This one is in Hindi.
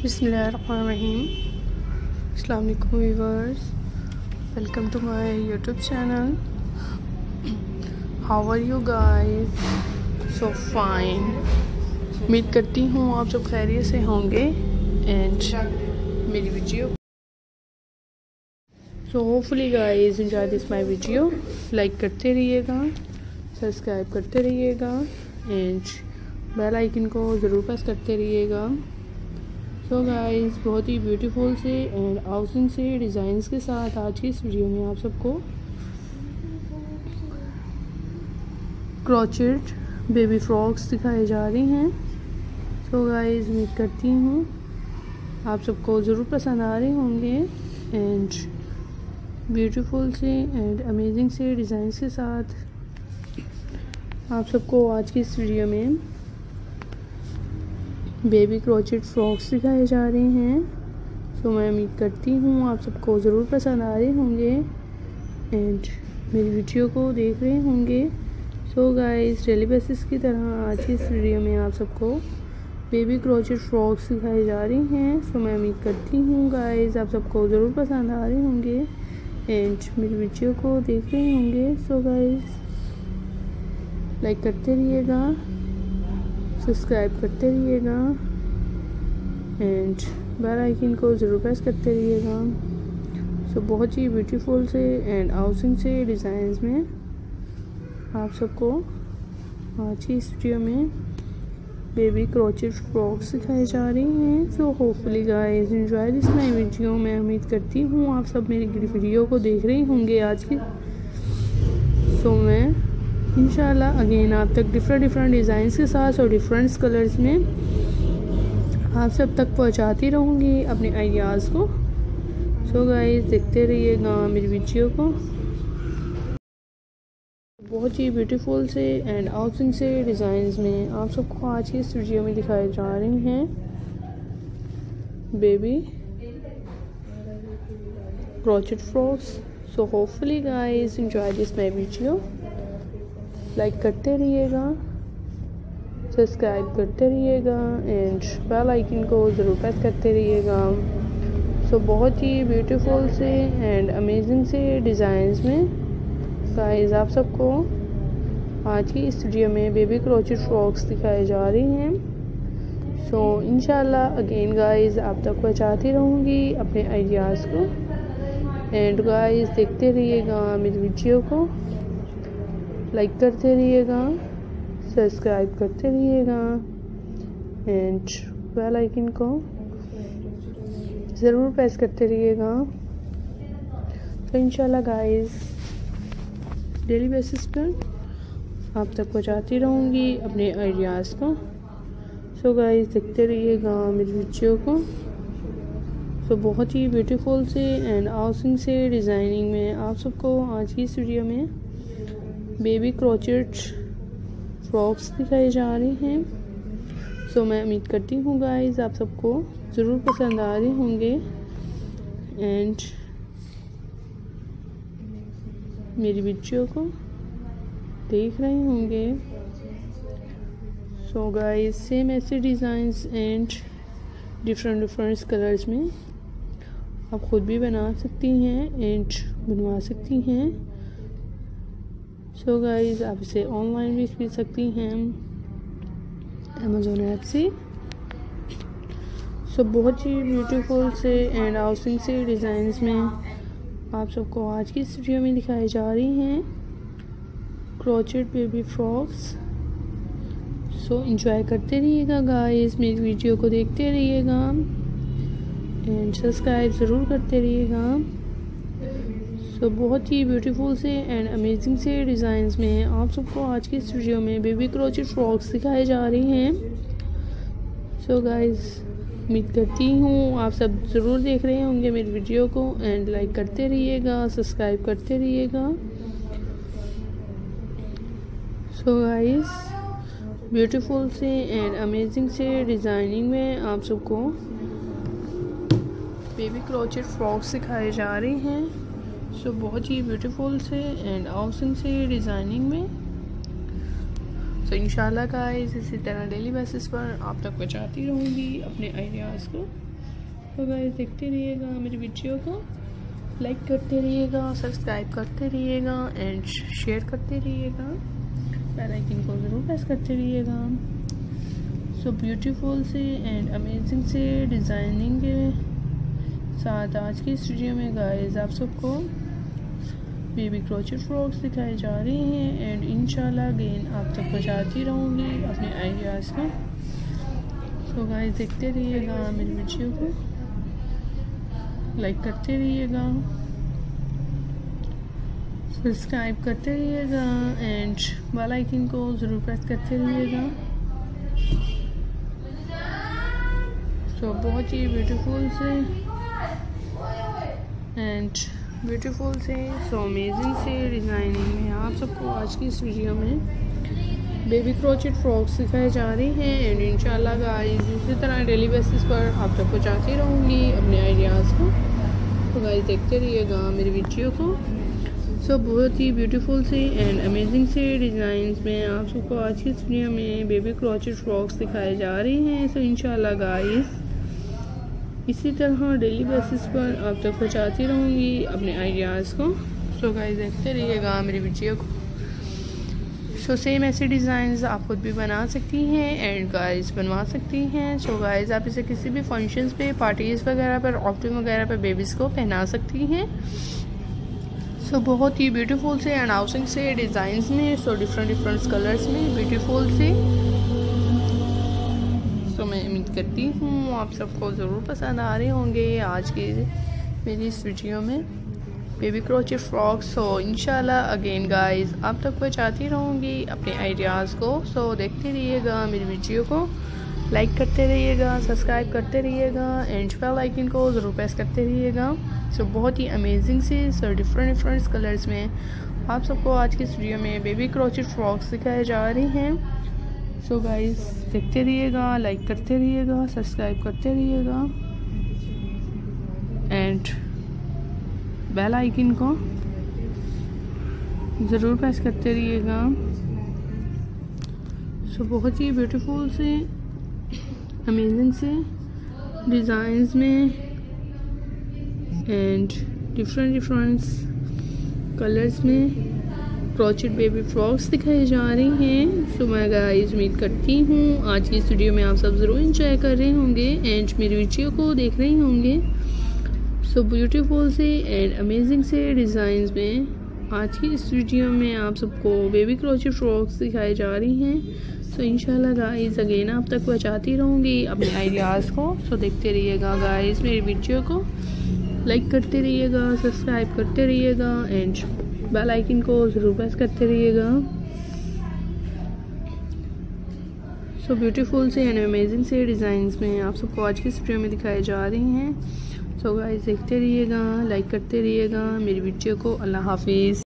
Assalamu alaikum viewers welcome to my YouTube channel how are you guys so fine उम्मीद करती हूँ आप सब खैरियत से होंगे। एंड मेरी video so hopefully guys enjoy this my video like करते रहिएगा। सब्सक्राइब करते रहिएगा। एंड बेल आइकन को ज़रूर प्रेस करते रहिएगा। सो गाइस बहुत ही ब्यूटीफुल से एंड हाउसिंग से डिज़ाइंस के साथ आज की इस वीडियो में आप सबको क्रॉचेट बेबी फ्रॉक्स दिखाई जा रही हैं। सो गाइस उम्मीद करती हूँ आप सबको ज़रूर पसंद आ रहे होंगे एंड ब्यूटीफुल से एंड अमेजिंग से डिज़ाइंस के साथ आप सबको आज की इस वीडियो में बेबी क्रोचेट फ्रॉक्स दिखाए जा रहे हैं। सो मैं उम्मीद करती हूँ आप सबको ज़रूर पसंद आ रहे होंगे एंड मेरी वीडियो को देख रहे होंगे। सो गाइस डेली बेसिस की तरह आज इस वीडियो में आप सबको बेबी क्रोचेट फ्रॉक्स दिखाई जा रही हैं। सो मैं उम्मीद करती हूँ गाइस आप सबको ज़रूर पसंद आ रहे होंगे एंड मेरी वीडियो को देख रहे होंगे। सो गाइस लाइक करते रहिएगा। सब्सक्राइब करते रहिएगा। एंड बेल आइकन को ज़रूर प्रेस करते रहिएगा। सो बहुत ही ब्यूटीफुल से एंड हाउसिंग से डिज़ाइंस में आप सबको आज की इस वीडियो में बेबी क्रोचेट फ्रॉक्स सिखाई जा रही हैं। So hopefully guys enjoy this my video मैं उम्मीद करती हूँ आप सब मेरी वीडियो को देख रहे होंगे आज की। सो so, मैं इनशाला अगेन आप तक डिफरेंट डिफरेंट डिज़ाइंस के साथ और डिफरेंट कलर्स में आप सब तक पहुंचाती रहूँगी अपने आइडियाज़ को। सो so गाइस देखते रहिएगा मेरी वीडियो को। बहुत ही ब्यूटीफुल से एंड आउटसिंग से डिज़ाइंस में आप सबको आज की इस वीडियो में दिखाए जा रहे हैं। Baby crochet frocks so hopefully guys enjoy this my video like करते रहिएगा सब्सक्राइब करते रहिएगा एंड बेल आइकन को ज़रूर प्रेस करते रहिएगा। सो so, बहुत ही ब्यूटीफुल से एंड अमेजिंग से डिज़ाइंस में गाइस आप सबको आज की इस वीडियो में बेबी क्रोचेट फ्रॉक्स दिखाए जा रही हैं। सो so, इनशाला अगेन गाइस आप तक पहुँचाती रहूँगी अपने आइडियाज़ को। एंड गाइस देखते रहिएगा मेरी वीडियो को। लाइक करते रहिएगा सब्सक्राइब करते रहिएगा एंड बेल आइकन को ज़रूर प्रेस करते रहिएगा। तो इंशाल्लाह गाइस डेली बेसिस पर आप तक पहुँचाती रहूँगी अपने आइडियाज़ को। सो गाइस देखते रहिएगा मेरी वीडियो को। सो बहुत ही ब्यूटीफुल से एंड हाउसिंग से डिज़ाइनिंग में आप सबको आज की इस वीडियो में बेबी क्रोचेट फ्रॉक्स दिखाई जा रही हैं। सो मैं उम्मीद करती हूँ गाइस आप सबको ज़रूर पसंद आ रहे होंगे। एंड मेरी वीडियो को देख रहे होंगे। सो गाइस सेम ऐसे designs and different different colours में आप ख़ुद भी बना सकती हैं एंड बनवा सकती हैं। सो गाइस आप इसे ऑनलाइन भी खरीद सकती हैं। अमेजोन ऐप से सो बहुत ही ब्यूटीफुल से एंड हाउसिंग से डिज़ाइंस में आप सबको आज की इस वीडियो में दिखाई जा रही हैं। Crochet baby frocks so enjoy करते रहिएगा गाइस मेरी वीडियो को देखते रहिएगा। एंड सब्सक्राइब ज़रूर करते रहिएगा। तो बहुत ही ब्यूटीफुल से एंड अमेजिंग से डिज़ाइंस में आप सबको आज की इस वीडियो में बेबी क्रोचेट फ्रॉक्स दिखाई जा रहे हैं। सो गाइस उम्मीद करती हूँ आप सब ज़रूर देख रहे होंगे मेरी वीडियो को एंड लाइक करते रहिएगा सब्सक्राइब करते रहिएगा। सो गाइस ब्यूटीफुल से एंड अमेजिंग से डिज़ाइनिंग में आप सबको बेबी क्रोचेट फ्रॉक्स सिखाए जा रहे हैं। सो बहुत ही ब्यूटीफुल से एंड हाउसिंग से डिज़ाइनिंग में। सो इंशाल्लाह का इसी तरह डेली बेसिस पर आप तक पहुँचाती रहूँगी अपने आइडियाज़ को। तो गाइस देखते रहिएगा मेरी वीडियो को। लाइक करते रहिएगा सब्सक्राइब करते रहिएगा एंड शेयर करते रहिएगा। बेल आइकन को ज़रूर प्रेस करते रहिएगा। सो ब्यूटीफुल से एंड अमेजिंग से डिज़ाइनिंग के साथ आज की इस वीडियो में गाइस आप सबको बेबी क्रोचेट फ्रॉक्स दिखाई जा रहे हैं एंड इनशाला अगेन आप तक बचाती रहूँगी अपने आइडियाज़ का। सो गाइस देखते रहिएगा मेरी वीडियो को। लाइक करते रहिएगा। सब्सक्राइब करते रहिएगा एंड बेल आइकन को ज़रूर प्रेस करते रहिएगा। सो बहुत ही ब्यूटीफुल से। एंड ब्यूटीफुल से सो अमेजिंग से डिज़ाइनिंग में आप सबको आज की इस वीडियो में बेबी क्रोचेट फ्रॉक्स सिखाए जा रही हैं एंड इंशाल्लाह गाइस इसी तरह डेली बेसिस पर आप तक पहुँचाती रहूँगी अपने आइडियाज़ को। तो गाइस देखते रहिएगा मेरी वीडियो को। सो so, बहुत ही ब्यूटीफुल से एंड अमेजिंग से डिज़ाइंस में आप सबको आज की इस वीडियो में बेबी क्रोचेट फ्रॉक्स दिखाई जा रही हैं। सो so, इंशाल्लाह गाइस इसी तरह डेली बेसिस पर आप तक पहुँचाती रहूँगी अपने आइडियाज़ को। सो गाइस देखते रहिएगा मेरी वीडियो को। सो सेम ऐसे डिज़ाइन आप खुद भी बना सकती हैं एंड गाइस बनवा सकती हैं। सो गाइस आप इसे किसी भी फ़ंक्शंस पे पार्टीज़ वगैरह पर ऑफ्टिंग वगैरह पर बेबीज़ को पहना सकती हैं। सो so, बहुत ही ब्यूटीफुल से एंड हाउसिंग से डिज़ाइंस में सो डिफरेंट डिफरेंट कलर्स में ब्यूटीफुल से। तो मैं उम्मीद करती हूँ आप सबको ज़रूर पसंद आ रहे होंगे आज की मेरी इस वीडियो में। बेबी क्रोचे फ्रॉक्स सो इनशाला अगेन गाइस आप तक पहुँचाती रहूँगी अपने आइडियाज़ को। सो देखते रहिएगा मेरी वीडियो को। लाइक करते रहिएगा सब्सक्राइब करते रहिएगा एंड बेल आइकन को ज़रूर प्रेस करते रहिएगा। सो बहुत ही अमेजिंग सी सो डिफरेंट डिफरेंट कलर्स में आप सबको आज की इस वीडियो में बेबी क्रोचेट फ्रॉक्स दिखाए जा रही हैं। सो गाइस देखते रहिएगा लाइक करते रहिएगा सब्सक्राइब करते रहिएगा एंड बेल आइकन को ज़रूर प्रेस करते रहिएगा। सो बहुत ही ब्यूटीफुल से अमेजिंग से डिज़ाइंस में एंड डिफरेंट डिफरेंट कलर्स में। क्रोचेड बेबी फ्रॉक्स दिखाई जा रही हैं। सो मैं गाइस उम्मीद करती हूँ आज की स्टूडियो में आप सब ज़रूर इंजॉय कर रहे होंगे एंड मेरी वीडियो को देख रहे होंगे। सो ब्यूटीफुल से एंड अमेजिंग से डिज़ाइंस में आज की इस वीडियो में आप सबको बेबी क्रोचेड फ्रॉक्स दिखाई जा रही हैं। सो इंशाल्लाह गाइस अगेन आप तक पहुँचाती रहूँगी अपने आइडियाज़ को। सो देखते रहिएगा गाइस मेरी वीडियो को। लाइक करते रहिएगा सब्सक्राइब करते रहिएगा एंड बेल आइकन को ज़रूर प्रेस करते रहिएगा। सो ब्यूटीफुल से एंड अमेजिंग से डिज़ाइंस में आप सबको आज की इस वीडियो में दिखाई जा रही हैं। सो गाइस देखते रहिएगा लाइक करते रहिएगा। मेरी वीडियो को अल्लाह हाफिज़।